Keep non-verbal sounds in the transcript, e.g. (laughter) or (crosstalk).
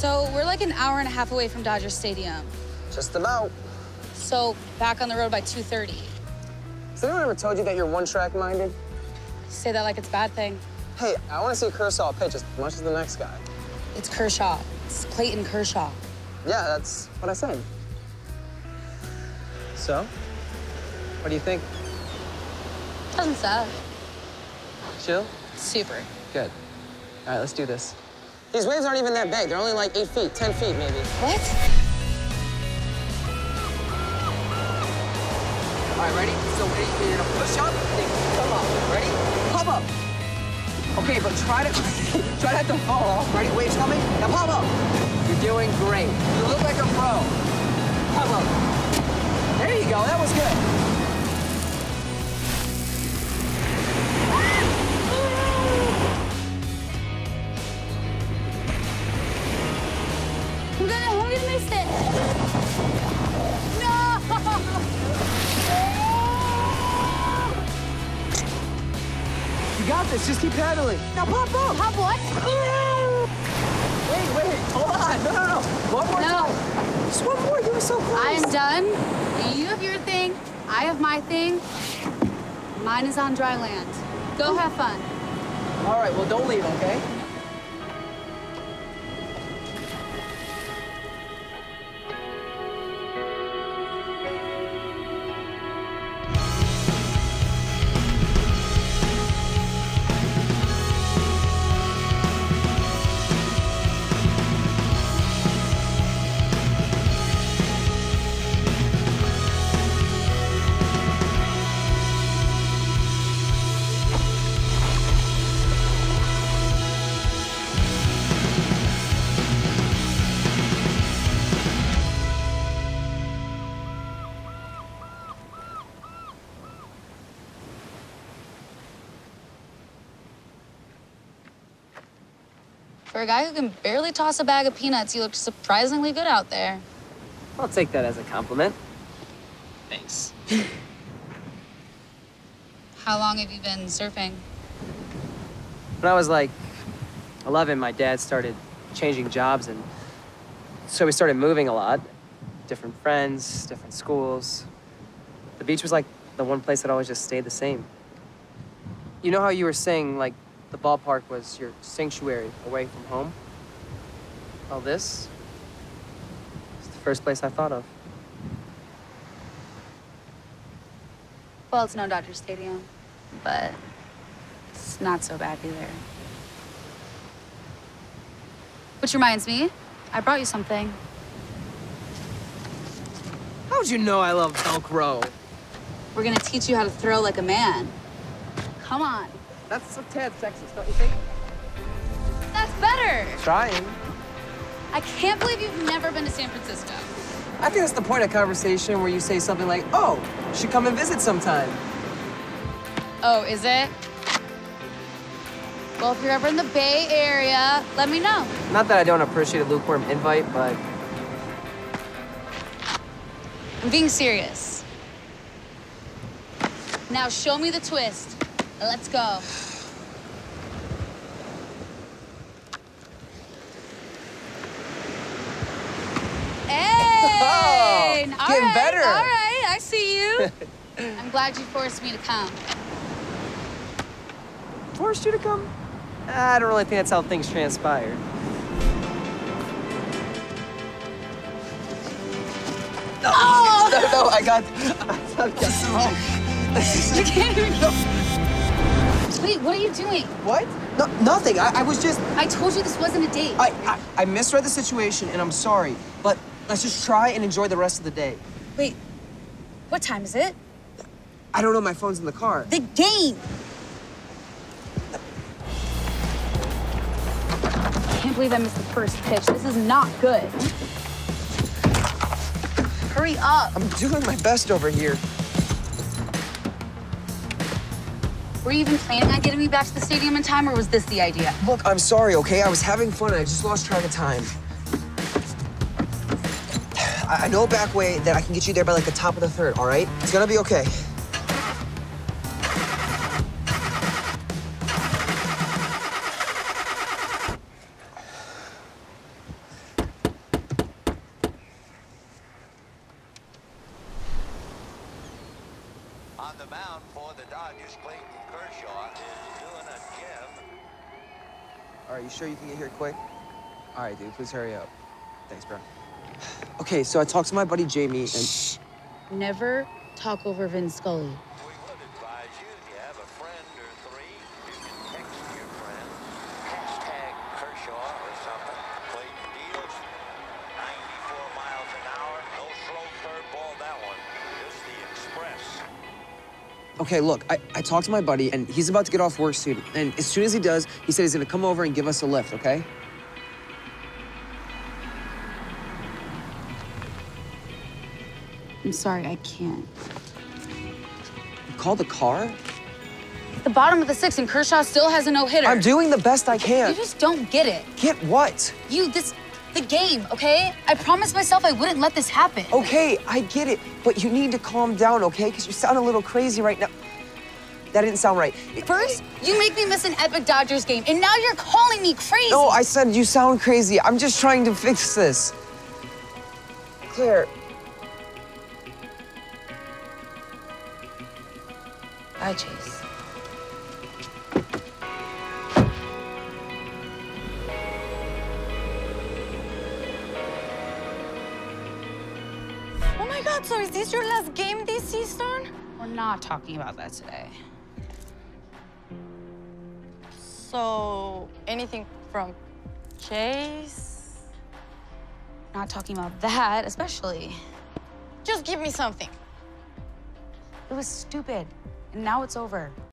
So we're like an hour and a half away from Dodger Stadium. Just about. So back on the road by 2.30. Has anyone ever told you that you're one-track minded? Say that like it's a bad thing. Hey, I want to see Kershaw pitch as much as the next guy. It's Kershaw. It's Clayton Kershaw. Yeah, that's what I said. So, what do you think? Doesn't suck. Chill? Super. Good. All right, let's do this. These waves aren't even that big. They're only like eight feet, 10 feet maybe. What? All right, ready? So you're gonna push up, then come up. Ready? Pop up. Okay, but try to (laughs) try not to fall off. Ready? Waves coming. Now pop up. You're doing great. You look like You got this. Just keep paddling. Now pop up. Pop what? Wait, wait. Hold on. No, no, no. One more No. time. Just one more. You were so close. I am done. You have your thing. I have my thing. Mine is on dry land. Go have fun. All right. Well, don't leave, okay? For a guy who can barely toss a bag of peanuts, you look surprisingly good out there. I'll take that as a compliment. Thanks. How long have you been surfing? When I was like 11, my dad started changing jobs, and so we started moving a lot. Different friends, different schools. The beach was like the one place that always just stayed the same. You know how you were saying, like, the ballpark was your sanctuary away from home? Well, this is the first place I thought of. Well, it's no Dodger Stadium, but it's not so bad either. Which reminds me, I brought you something. How'd you know I love Velcro? We're gonna teach you how to throw like a man. Come on. That's a tad sexist, don't you think? That's better. Trying. I can't believe you've never been to San Francisco. I think that's the point of conversation where you say something like, oh, you should come and visit sometime. Oh, is it? Well, if you're ever in the Bay Area, let me know. Not that I don't appreciate a lukewarm invite, but I'm being serious. Now show me the twist. Let's go. (laughs) Oh, hey! all getting right, better. All right, I see you. (laughs) I'm glad you forced me to come. forced you to come? I don't really think that's how things transpired. No, Oh! (laughs) no, no, I got, I got smoke. You can't even go. Wait, what are you doing? What? No, nothing. I, I was just, I told you this wasn't a date. I, I, I misread the situation, and I'm sorry. But let's just try and enjoy the rest of the day. Wait, what time is it? I don't know. My phone's in the car. The game. I can't believe I missed the first pitch. This is not good. Hurry up. I'm doing my best over here. Were you even planning on getting me back to the stadium in time, or was this the idea? Look, I'm sorry, okay? I was having fun and I just lost track of time. I, I know a back way that I can get you there by like the top of the third, all right? It's gonna be okay. Dodgers Clayton Kershaw is doing a gem. All right, you sure you can get here quick? All right, dude, please hurry up. Thanks, bro. (sighs) Okay, so I talked to my buddy Jamie, and Never talk over Vin Scully. Okay, look, I, I talked to my buddy, and he's about to get off work soon. And as soon as he does, he said he's gonna come over and give us a lift, okay? I'm sorry, I can't. You called the car? The bottom of the sixth, and Kershaw still has a no hitter. I'm doing the best I can. You just don't get it. Get what? You, this, the game, okay? I promised myself I wouldn't let this happen. Okay, I get it, but you need to calm down, okay? Because you sound a little crazy right now. That didn't sound right. First, you make me miss an epic Dodgers game, and now you're calling me crazy. No, I said you sound crazy. I'm just trying to fix this. Claire, Bye, Chase. My god, so is this your last game this season? We're not talking about that today. So, anything from Chase? Not talking about that, especially. Just give me something. It was stupid, and now it's over.